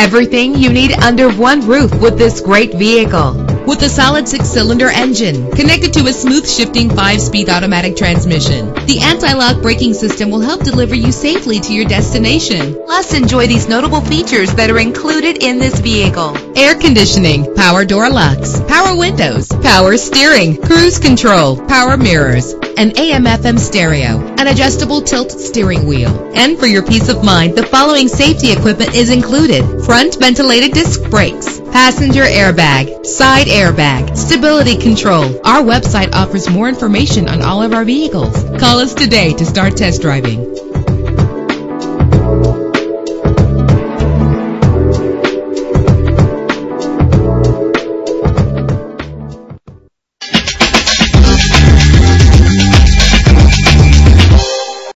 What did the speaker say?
Everything you need under one roof with this great vehicle. With a solid six-cylinder engine connected to a smooth shifting five-speed automatic transmission, the anti-lock braking system will help deliver you safely to your destination. Plus, enjoy these notable features that are included in this vehicle. Air conditioning, power door locks, power windows, power steering, cruise control, power mirrors, an AM/FM stereo, an adjustable tilt steering wheel. And for your peace of mind, the following safety equipment is included. Front ventilated disc brakes, passenger airbag, side airbag, stability control. Our website offers more information on all of our vehicles. Call us today to start test driving.